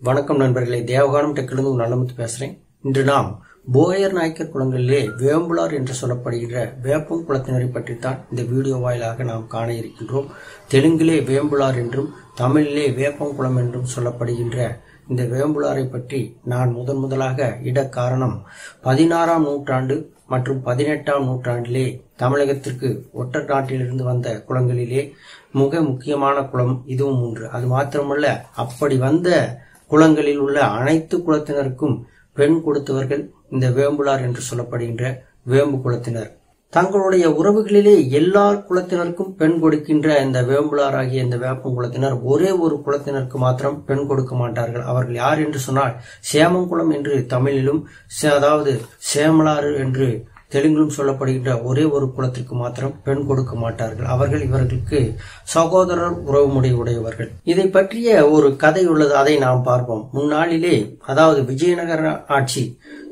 வணக்கம் நண்பர்களே தேவகானம் டெக்கிலிருந்து உங்கள் நல்லமுத்து பேசுகிறேன் இன்று நாம் போயர் நாயக்கர் குளங்களிலே வேம்புலார் என்று சொல்லப்படுகிற வேப்பம் குளத்தினரை பற்றித்தான் இந்த வீடியோ வாயிலாக நாம் காண இருக்கின்றோம். தெலுங்கிலே வேம்புலார் என்றும் தமிழிலே வேப்பங்குளம் என்றும் சொல்லப்படுகின்ற இந்த வேம்புலாரை பற்றி நான் முதன் முதலாக இட காரணம் பதினாறாம் நூற்றாண்டு மற்றும் பதினெட்டாம் நூற்றாண்டிலே தமிழகத்திற்கு ஒட்டர் நாட்டிலிருந்து வந்த குளங்களிலே மிக முக்கியமான குளம் இதுவும் ஒன்று. அது மாத்திரமல்ல அப்படி வந்த குளங்களில் உள்ள அனைத்து குலத்தினருக்கும் பெண் கொடுத்தவர்கள் இந்த வேம்புலார் என்று சொல்லப்படுகின்ற வேம்பு குலத்தினர் தங்களுடைய உறவுகளிலே எல்லா குலத்தினருக்கும் பெண் கொடுக்கின்ற இந்த வேம்புலார் ஆகிய இந்த வேப்பம் குலத்தினர் ஒரே ஒரு குலத்தினருக்கு மாத்திரம் பெண் கொடுக்க மாட்டார்கள். அவர்கள் யார் என்று சொன்னால் சேமங்குளம் என்று தமிழிலும் சே- அதாவது சேமலாறு என்று தெலுங்கிலும் சொல்லப்படுகின்ற ஒரே ஒரு குலத்திற்கு மாத்திரம் பெண் கொடுக்க மாட்டார்கள். அவர்கள் இவர்களுக்கு சகோதரர் உறவுமுறை உடையவர்கள். இதை பற்றிய ஒரு கதை உள்ளது. அதை நாம் பார்ப்போம். முன்னாளிலே அதாவது விஜயநகர ஆட்சி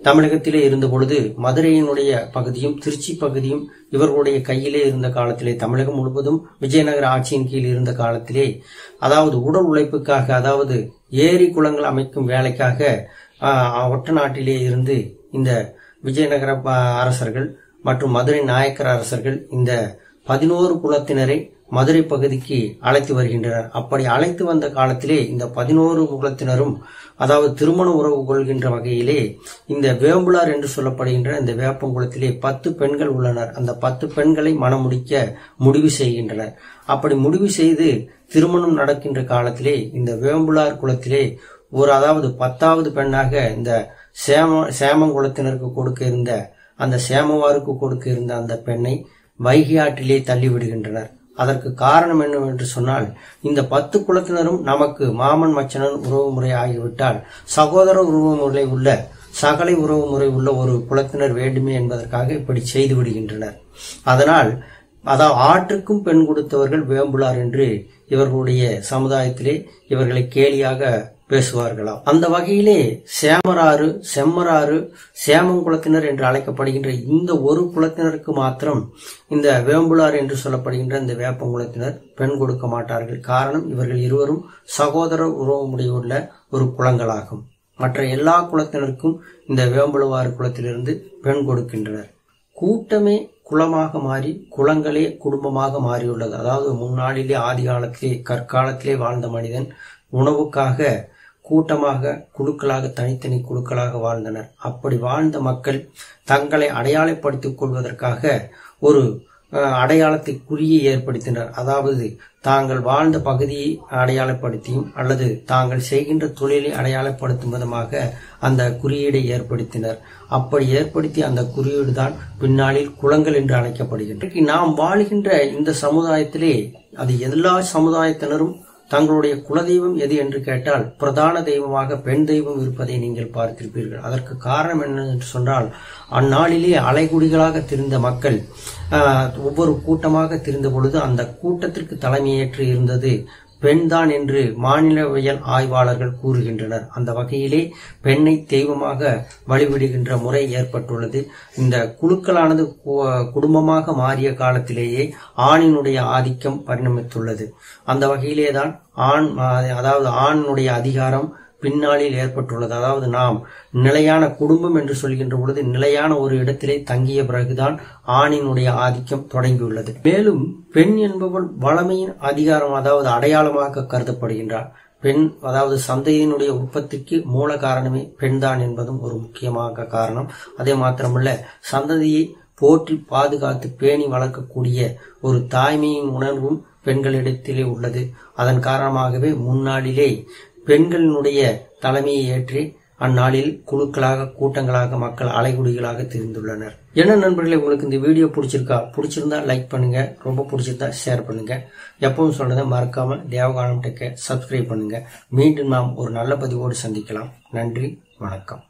தமிழகத்திலே இருந்த பொழுது மதுரையினுடைய பகுதியும் திருச்சி பகுதியும் இவர்களுடைய கையிலே இருந்த காலத்திலே தமிழகம் முழுவதும் விஜயநகர ஆட்சியின் கீழ் இருந்த காலத்திலே அதாவது உடல் உழைப்புக்காக அதாவது ஏரி குளங்கள் அமைக்கும் வேலைக்காக ஆஹ், ஒட்ட நாட்டிலே இருந்து இந்த விஜயநகர அரசர்கள் மற்றும் மதுரை நாயக்கர் அரசர்கள் இந்த பதினோரு குலத்தினரை மதுரை பகுதிக்கு அழைத்து வருகின்றனர். அப்படி அழைத்து வந்த காலத்திலே இந்த பதினோரு குலத்தினரும் அதாவது திருமண உறவு கொள்கின்ற வகையிலே இந்த வேம்புலார் என்று சொல்லப்படுகின்ற இந்த வேப்பங்குளத்திலே பத்து பெண்கள் உள்ளனர். அந்த பத்து பெண்களை மணமுடிக்க முடிவு செய்கின்றனர். அப்படி முடிவு செய்து திருமணம் நடக்கின்ற காலத்திலே இந்த வேம்புலார் குலத்திலே ஒரு அதாவது பத்தாவது பெண்ணாக இந்த சேம சேமங்குளத்தினருக்கு கொடுக்க இருந்த அந்த சேமவாருக்கு கொடுக்க இருந்த அந்த பெண்ணை வைகை ஆற்றிலே தள்ளிவிடுகின்றனர். அதற்கு காரணம் என்னவென்று சொன்னால் இந்த பத்து குலத்தினரும் நமக்கு மாமன் மச்சனன் உறவு முறை ஆகிவிட்டால் சகோதர உறவு முறை உள்ள சகலை உறவு முறை உள்ள ஒரு குலத்தினர் வேண்டுமே என்பதற்காக இப்படி செய்து விடுகின்றனர். அதனால் அதாவது ஆற்றுக்கும் பெண் கொடுத்தவர்கள் வேம்புலார் என்று இவர்களுடைய சமுதாயத்திலே இவர்களை கேலியாக பேசுவார்களாம் அந்த வகையிலே சேமராறு செம்மராறு சேமங்குளத்தினர் என்று அழைக்கப்படுகின்ற இந்த ஒரு குலத்தினருக்கு மாத்திரம் இந்த வேம்புலார் என்று சொல்லப்படுகின்ற இந்த வேப்பங்குளத்தினர் பெண் கொடுக்க மாட்டார்கள். காரணம் இவர்கள் இருவரும் சகோதர உறவுமுடையுள்ள ஒரு குளங்களாகும் மற்ற எல்லா குலத்தினருக்கும் இந்த வேம்புலவாறு குளத்திலிருந்து பெண் கொடுக்கின்றனர். கூட்டமே குலமாக மாறி குளங்களே குடும்பமாக மாறியுள்ளது. அதாவது முன்னாளிலே ஆதி காலத்திலே கற்காலத்திலே வாழ்ந்த மனிதன் உணவுக்காக கூட்டமாக குழுக்களாக தனித்தனி குழுக்களாக வாழ்ந்தனர். அப்படி வாழ்ந்த மக்கள் தங்களை அடையாளப்படுத்திக் கொள்வதற்காக ஒரு அடையாளத்தை குறியை ஏற்படுத்தினர். அதாவது தாங்கள் வாழ்ந்த பகுதியை அடையாளப்படுத்தியும் அல்லது தாங்கள் செய்கின்ற தொழிலை அடையாளப்படுத்தும் விதமாக அந்த குறியீடை ஏற்படுத்தினர். அப்படி ஏற்படுத்தி அந்த குறியீடு தான் பின்னாளில் குளங்கள் என்று அழைக்கப்படுகின்றன. நாம் வாழ்கின்ற இந்த சமுதாயத்திலே அது எல்லா சமுதாயத்தினரும் தங்களுடைய குலதெய்வம் எது என்று கேட்டால் பிரதான தெய்வமாக பெண் தெய்வம் இருப்பதை நீங்கள் பார்த்திருப்பீர்கள். அதற்கு காரணம் என்ன என்று சொன்னால் அந்நாளிலே அலைகுடிகளாக திரிந்த மக்கள் ஆஹ், ஒவ்வொரு கூட்டமாக திரிந்த பொழுது அந்த கூட்டத்திற்கு தலைமையேற்று இருந்தது பெண்தான் என்று மாநிலவியல் ஆய்வாளர்கள் கூறுகின்றனர். அந்த வகையிலே பெண்ணை தெய்வமாக வழிபடுகின்ற முறை ஏற்பட்டுள்ளது. இந்த குழுக்களானது கு- குடும்பமாக மாறிய காலத்திலேயே ஆணினுடைய ஆதிக்கம் பரிணமித்துள்ளது. அந்த வகையிலே தான் ஆண் அதாவது ஆணினுடைய அதிகாரம் பின்னாளில் ஏற்பட்டுள்ளது. அதாவது நாம் நிலையான குடும்பம் என்று சொல்கின்ற பொழுது நிலையான ஒரு இடத்திலே தங்கிய பிறகுதான் ஆணினுடைய ஆதிக்கம் தொடங்கியுள்ளது. மேலும் பெண் என்பவள் வளமையின் அதிகாரம் அதாவது அடையாளமாக கருதப்படுகின்றார் பெண் அதாவது சந்தையினுடைய உற்பத்திக்கு மூல காரணமே பெண்தான் என்பதும் ஒரு முக்கியமாக காரணம். அதே மாத்திரமல்ல சந்ததியை போற்றி பாதுகாத்து பேணி வளர்க்கக்கூடிய ஒரு தாய்மையின் உணர்வும் பெண்களிடத்திலே உள்ளது. அதன் காரணமாகவே முன்னாளிலே பெண்களினுடைய தலைமையை ஏற்றி அந்நாளில் குழுக்களாக கூட்டங்களாக மக்கள் அலைகுடிகளாக தெரிந்துள்ளனர். என்ன நண்பர்களே உங்களுக்கு இந்த வீடியோ பிடிச்சிருக்கா? பிடிச்சிருந்தா லைக் பண்ணுங்க. ரொம்ப பிடிச்சிருந்தா ஷேர் பண்ணுங்க. எப்பவும் சொல்றதை மறக்காம தேவகானம் டெக்க சப்ஸ்கிரைப் பண்ணுங்க. மீண்டும் நாம் ஒரு நல்ல பதிவோடு சந்திக்கலாம். நன்றி வணக்கம்.